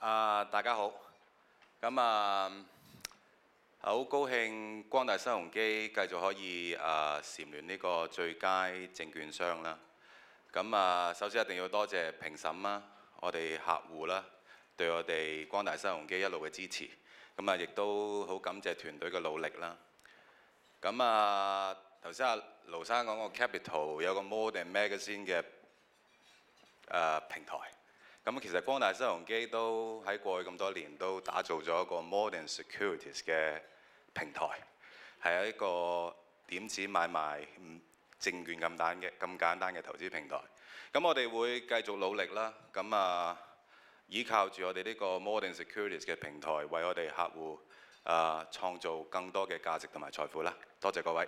啊，大家好。咁啊，好高興光大新鴻基繼續可以啊蟬聯呢個最佳證券商啦。咁啊，首先一定要多謝評審啦，我哋客戶啦，對我哋光大新鴻基一路嘅支持。咁啊，亦都好感謝團隊嘅努力啦。咁啊，頭先阿盧生講個 Capital 有個 More Than Magazine 嘅誒、呃、平台。咁其實光大收容機都喺過去咁多年都打造咗一個 Modern Securities 嘅平台，係一個點子買賣證券咁單嘅咁簡單嘅投資平台。咁我哋會繼續努力啦。咁啊，依靠住我哋呢個 Modern Securities 嘅平台，為我哋客戶啊創造更多嘅價值同埋財富啦。多謝各位。